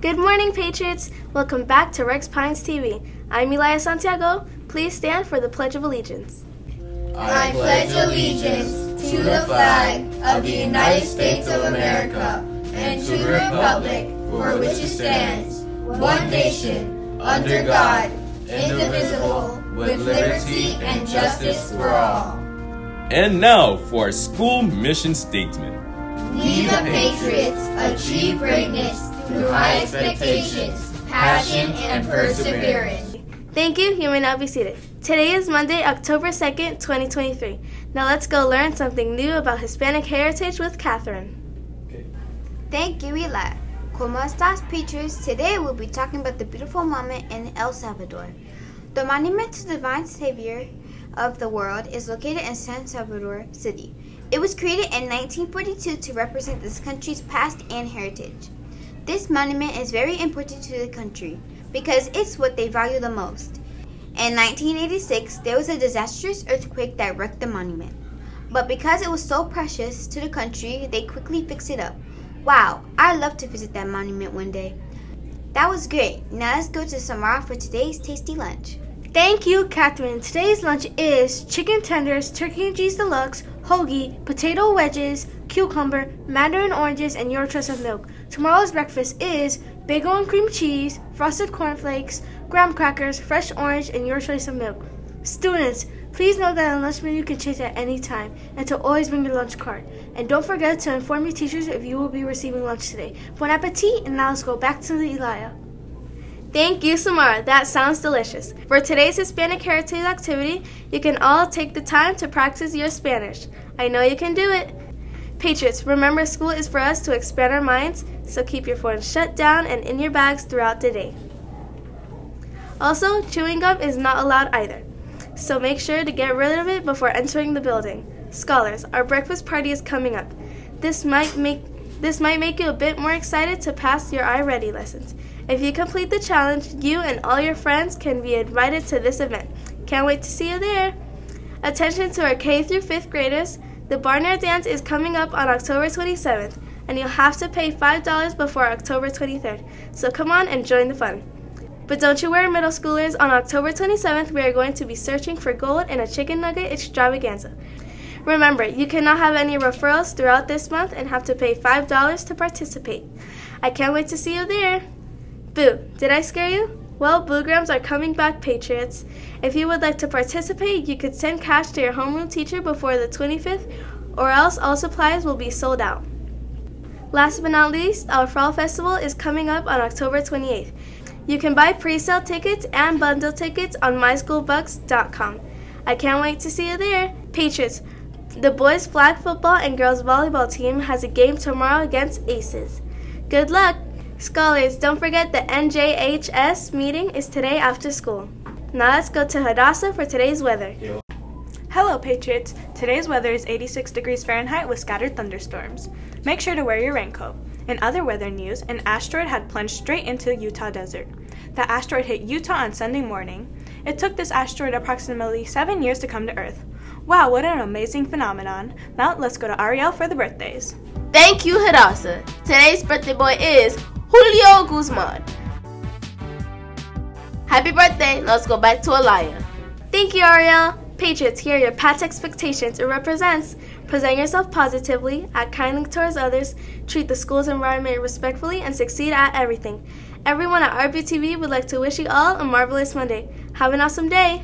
Good morning, Patriots. Welcome back to Rex Pines TV. I'm Elias Santiago. Please stand for the Pledge of Allegiance. I pledge allegiance to the flag of the United States of America and to the republic for which it stands, one nation, under God, indivisible, with liberty and justice for all. And now for our school mission statement. We the Patriots achieve greatness through high expectations, passion, and perseverance. Thank you. You may now be seated. Today is Monday, October 2nd, 2023. Now let's go learn something new about Hispanic heritage with Catherine. Thank you, Eli. Como estas, Patriots? Today we'll be talking about the beautiful moment in El Salvador. The monument to the divine Savior of the world is located in San Salvador City. It was created in 1942 to represent this country's past and heritage. This monument is very important to the country because it's what they value the most. In 1986, there was a disastrous earthquake that wrecked the monument. But because it was so precious to the country, they quickly fixed it up. Wow, I'd love to visit that monument one day. That was great. Now let's go to Samara for today's tasty lunch. Thank you, Catherine. Today's lunch is chicken tenders, turkey and cheese deluxe, hoagie, potato wedges, cucumber, mandarin oranges, and your choice of milk. Tomorrow's breakfast is bagel and cream cheese, frosted cornflakes, graham crackers, fresh orange, and your choice of milk. Students, please know that lunch menu can change at any time and to always bring your lunch card. And don't forget to inform your teachers if you will be receiving lunch today. Bon appetit, and now let's go back to the Elia. Thank you, Samara. That sounds delicious. For today's Hispanic Heritage activity, you can all take the time to practice your Spanish. I know you can do it. Patriots, remember school is for us to expand our minds, so keep your phones shut down and in your bags throughout the day. Also, chewing gum is not allowed either, so make sure to get rid of it before entering the building. Scholars, our breakfast party is coming up. This might make this might make you a bit more excited to pass your iReady lessons. If you complete the challenge, you and all your friends can be invited to this event. Can't wait to see you there. Attention to our K through 5th graders. The Barnyard Dance is coming up on October 27th, and you'll have to pay $5 before October 23rd. So come on and join the fun. But don't you worry, middle schoolers, on October 27th, we are going to be searching for gold in a chicken nugget extravaganza. Remember, you cannot have any referrals throughout this month and have to pay $5 to participate. I can't wait to see you there. Boo, did I scare you? Well, Boograms are coming back, Patriots. If you would like to participate, you could send cash to your homeroom teacher before the 25th, or else all supplies will be sold out. Last but not least, our Fall Festival is coming up on October 28th. You can buy pre-sale tickets and bundle tickets on myschoolbucks.com. I can't wait to see you there. Patriots, the boys flag football and girls volleyball team has a game tomorrow against Aces. Good luck! Scholars, don't forget the NJHS meeting is today after school. Now let's go to Hadassah for today's weather. Hello, Patriots. Today's weather is 86 degrees Fahrenheit with scattered thunderstorms. Make sure to wear your raincoat. In other weather news, an asteroid had plunged straight into the Utah desert. The asteroid hit Utah on Sunday morning. It took this asteroid approximately seven years to come to Earth. Wow, what an amazing phenomenon. Now let's go to Ariel for the birthdays. Thank you, Hadassah. Today's birthday boy is Julio Guzman. Happy birthday. Let's go back to Elia. Thank you, Ariel. Patriots, here are your PATS expectations. It represents present yourself positively, act kindly towards others, treat the school's environment respectfully, and succeed at everything. Everyone at RPTV would like to wish you all a marvelous Monday. Have an awesome day.